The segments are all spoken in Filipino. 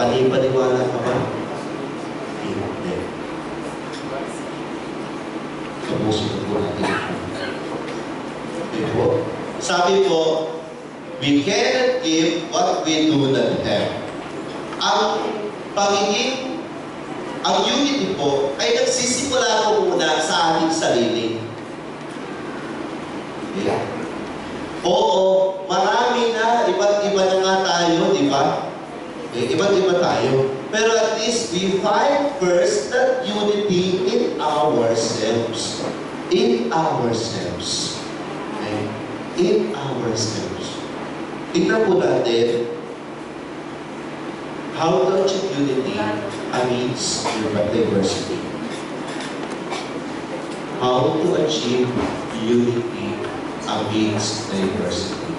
Panipaniwala ka ba? Hindi. Tapusin na po natin. Okay. Sabi po, we cannot give what we do not have. Ang pagiging, ang unity po ay nagsisimula po muna sa ating sarili. Yeah. Oo, marami na, iba't iba na nga tayo, di ba? Eh, iba't iba tayo. Pero at least we find first that unity in ourselves. In ourselves. Okay? In ourselves. Tignan po natin how to achieve unity amidst diversity. How to achieve unity amidst diversity.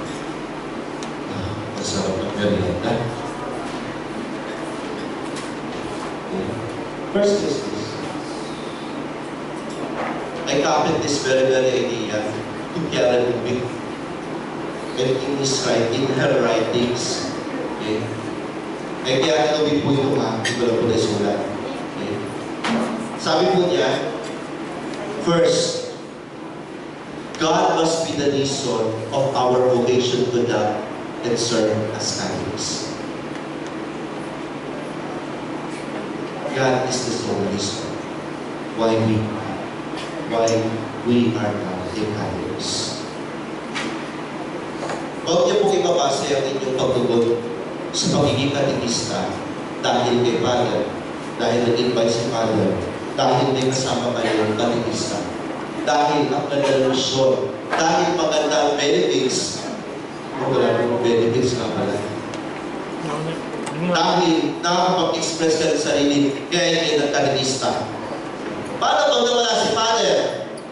Ah, masarap ng merienda. First is this. I copied this very, very idea to Karen Rubin. And in his writing, in her writings, okay, ay kaya Rubin po ito ha, hindi ko lang po naisulat. Okay. Sabi po niya, first, God must be the reason of our vocation to love and serve as Catholics. God is the sole reason why we why we are in Catholics. Huwag niyo pong ibabase ang inyong pagtugon sa pagiging katikista dahil kay Father, dahil nag-invite si Father, dahil may kasama kayo ng katikista, dahil ang misyon, dahil maganda ang benefits, wala namang benefits nga pala. Dahil nakakapag-express ka ng sarili, kaya hindi nagkatikista. Paano pag nawala si Father?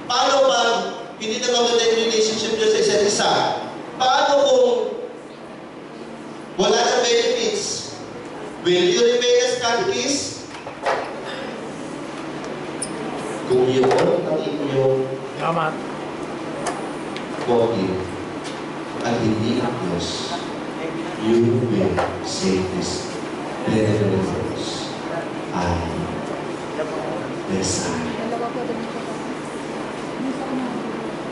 Paano pag hindi na maganda yung relationship niyo sa isa't isa? Paano kung wala na benefits? Will you remain as catechist? Kung yun ang inyong Tama. motive at hindi ang Diyos, you will say this very words. I, Messiah.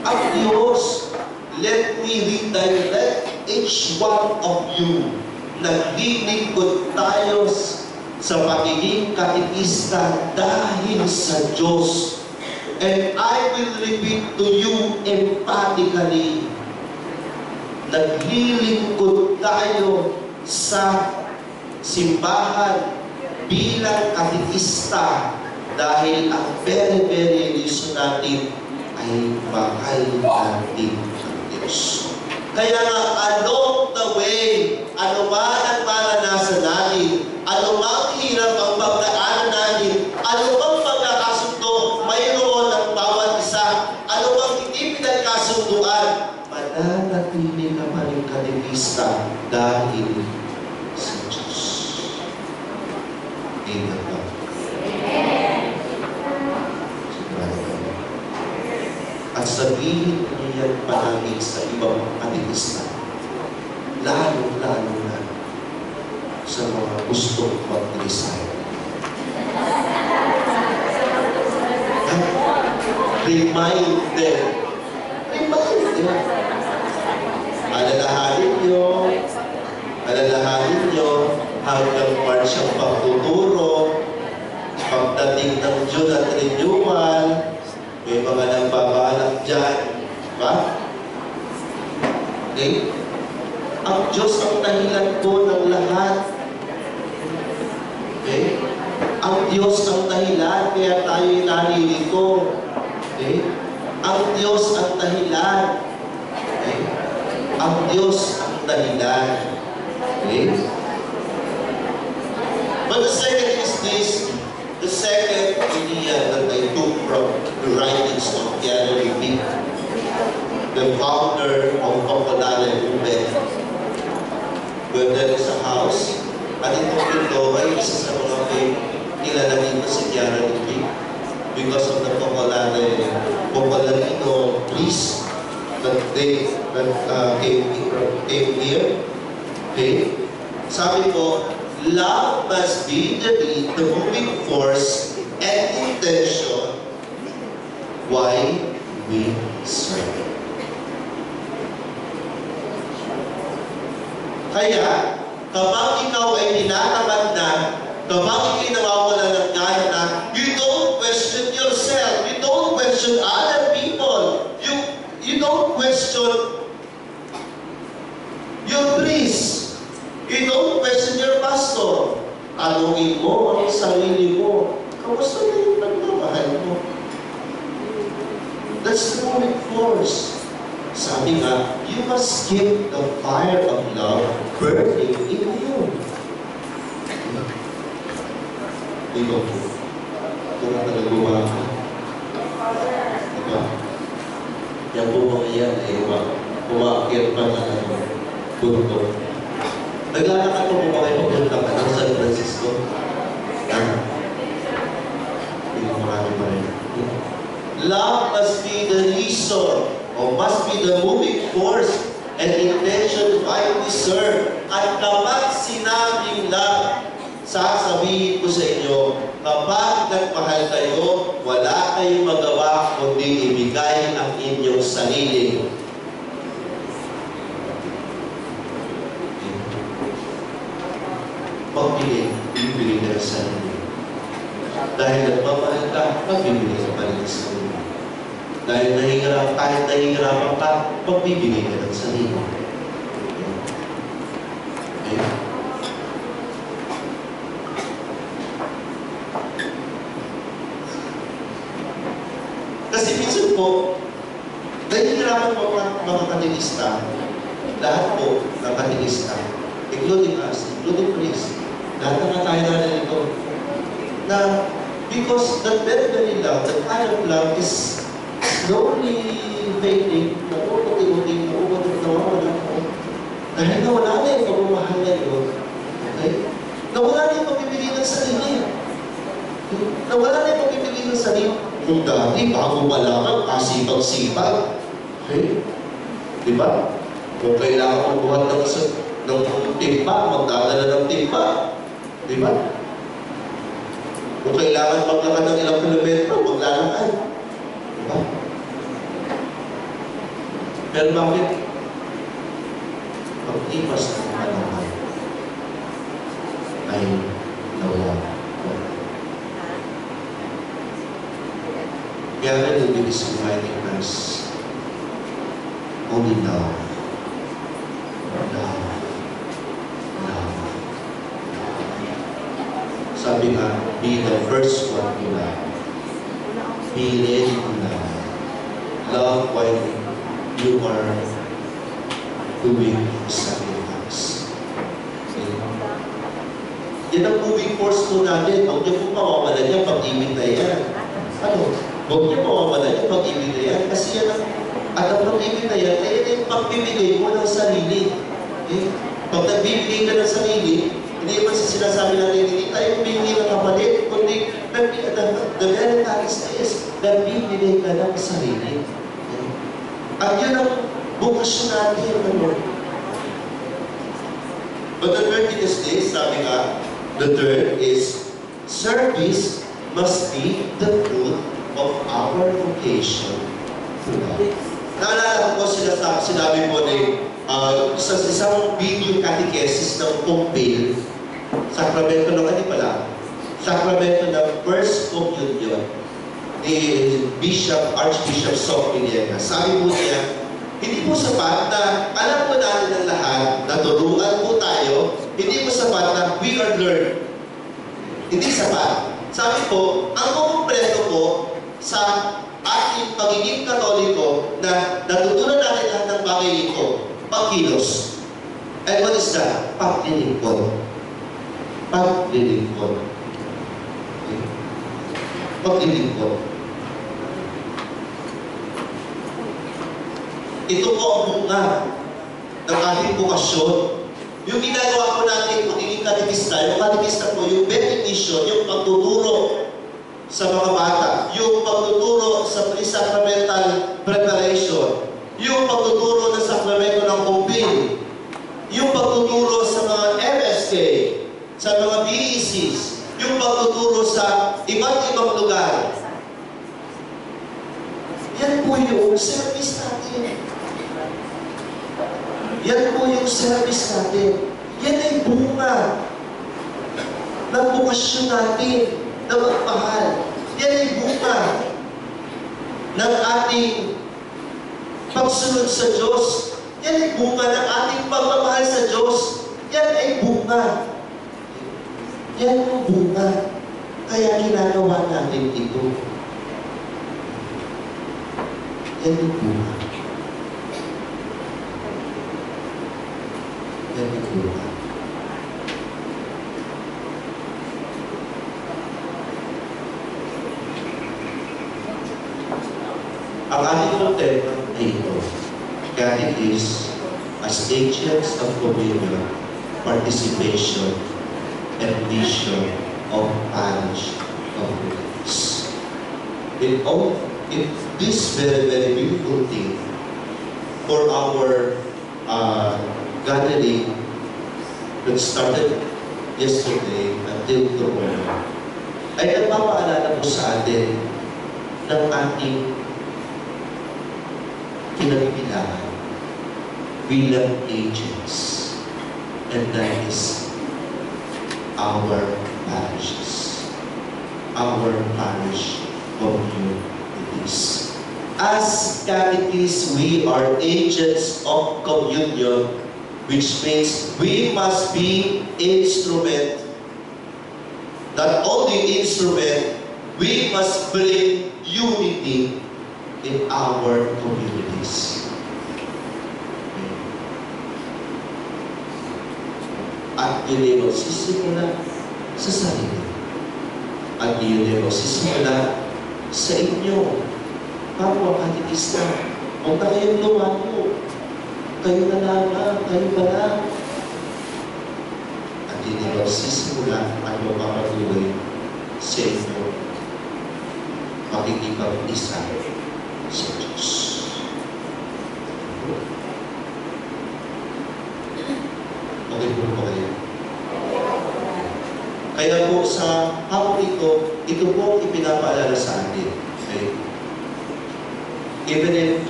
Ang Diyos, let me redirect each one of you. Naglilingkod tayo sa pagiging katikista dahil sa Diyos. And I will repeat to you emphatically, naglilingkod tayo sa simbahan bilang katikista dahil ang very, very reason natin ay mahal natin ang Diyos. Kaya nga, along the way, ano man ang maranasan natin, ano mang hirap ang pagdaanan natin, ano mang pagkakasundo, mayroon ang bawat isa, ano mang hindi pinagkasunduan, mananatili ka pa rin kaligista dahil sa Diyos. Amen? At sabihin niyo yan palagi sa ibang katigista. Lalo-lalo na sa mga gustong mag-resign. Remind them. Remind them. Alalahanin nyo, alalahanin nyo hanggang March ang pagtuturo, pagdating ng June at renewal, may mga nagbabalak dyan. Diba? Okay? Ang Diyos ang dahilan po ng lahat. Okay? Ang Diyos ang dahilan, kaya tayo'y naririto. Okay? Ang Diyos ang dahilan. Ang Diyos ang dahilan. Okay? But the second is this, the second idea that I took from the writings of Gary Lee, the founder of Popolare Movement. When there is a house, at itong ito ay isa sa mga kilala dito si Gary Lee because of the Popolare, Popularino priest that they that uh, came, came here. Okay? Sabi ko, love must be the, the moving force and intention why we serve. Kaya, kapag ikaw ay tinatamad na, kapag ikay nawawala ng gaya na, you don't question yourself, you don't question other people, you, you don't question your priest, you don't question your pastor. Tanungin mo ang sarili mo, kamusta na yung pagmamahal mo? That's the moving force. Sabi nga, you must keep the fire of love burning in you. Diba po? Kung ang nagagawa ka. Diba? Yan po mga yan ay umakit pa na ano, bundok. Naglalakad po po kayo papunta pa ng San Francisco? Ha? Hindi marami pa rin. Love must be the reason or must be the moving force and intention why we serve. At kapag sinabing love, sasabihin ko sa inyo, kapag nagmahal kayo, wala kayong magawa kundi ibigay ang inyong sarili. Pagbili, ibibigay ka ng sarili. Dahil nagmamahal ka, magbibigay ka pa rin ng sarili. Dahil nahihirap, kahit nahihirapan ka, magbibigay ka ng sarili. Okay? Kasi minsan po, nahihirapan po mga, mga katilista, lahat po ng katilista, including us, including lahat na tayo na nito, na because the very, very love, the kind of love is slowly fading, nakukuti-uti, nakukuti, nawawala ko. Dahil nawala na yung pagmamahal na yun. Okay? Nawala na yung pagpipili ng sarili. Nawala na yung pagpipili ng sarili. Kung dati, bago malaman, kasipag-sipag. Okay? Di ba? Kung kailangan mo buhat ng, ng timba, magdadala ng timba. Di ba? Kung kailangan maglakad ng ilang kilometro, maglalakad. Di ba? Pero bakit? Pag-iwas ng panahon ay nawala. Kaya rin bilis reminding us only. Now. Sabi nga, be the first one to love. Be ready to love. Love while you are doing sacrifice. Okay? Yan ang moving force po natin. Huwag niyo po mawawala niya pag-ibig na yan. Ano? Huwag niyo mawawala niya pag-ibig na yan. Kasi yan ang, at ang pag-ibig na yan, ay yan yung pagbibigay mo ng sarili. Okay? Pag nagbibigay ka ng sarili, hindi naman sa sinasabi natin, hindi tayo humingi ng kapalit, kundi nagbi- the, the very fact is, nagbibigay ka ng sarili. At yun ang bukasyon natin. Ano? But the third thing is this, sabi nga, the third is, service must be the fruit of our vocation to God. Naalala ko sila sa sinabi po ni uh, sa isang video catechesis ng Pompil, sakramento ng ano pala, sakramento ng First Communion ni Bishop, Archbishop Sok Villegas. Sabi po niya, hindi po sapat na alam po natin ang lahat, naturuan po tayo, hindi po sapat na we are learned. Hindi sapat. Sabi po, ang kumpleto po sa ating pagiging katoliko na natutunan natin lahat ng bagay ito, pagkilos. And what is that? Paglilingkod. Paglilingkod. Okay? Paglilingkod. Ito po ang bunga ng ating bukasyon. Yung ginagawa po natin, magiging katikista, yung katikista po, yung mission, yung pagtuturo sa mga bata, yung pagtuturo sa pre-sacramental preparation, yung pagtuturo ng sakramento ng kumpil, yung pagtuturo sa mga MSK, sa sa BECs, yung pagtuturo sa iba't ibang lugar. Yan po yung service natin. Yan po yung service natin. Yan ay bunga ng bukasyon natin na magmahal. Yan ay bunga ng ating pagsunod sa Diyos. Yan ay bunga ng ating pagmamahal sa Diyos. Yan ay bunga. Yan ang bunga. Kaya ginagawa natin ito. Yan ang bunga. Yan ang bunga. Ang ating content ay ito. God is as agents of communion, participation, and vision of parish of grace. In all, in this very, very beautiful thing for our uh, gathering that started yesterday until tomorrow, ay nagpapaalala po sa atin ng ating kinabibilangan bilang agents. And that is our parishes. Our parish communities. As catechists, we are agents of communion, which means we must be instrument. Not only instrument, we must bring unity in our communities. At yun ay magsisimula sa sarili. At yun ay magsisimula sa inyo. Kapwa katikista, huwag na kayong lumayo. Kayo na lamang, kayo pa lang. At yun ay magsisimula at magpapatuloy sa inyo. Pakikipag-isa sa Diyos. Okay po po kayo. Kaya po sa hapon ito, ito po ipinapaalala sa atin. Okay? Even if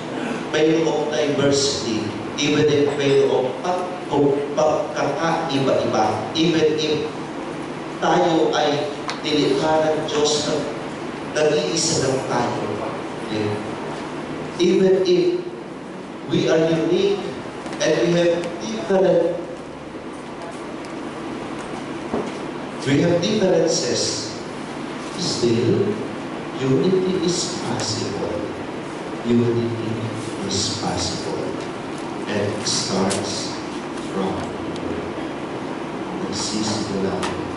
mayroong diversity, even if mayroong pag- o pagkakaiba-iba, even if tayo ay nilikha ng Diyos na nag-iisa lang tayo. Okay? Even if we are unique and we have different We have differences. Still, unity is possible. Unity is possible. And it starts from this is the nagsisimulan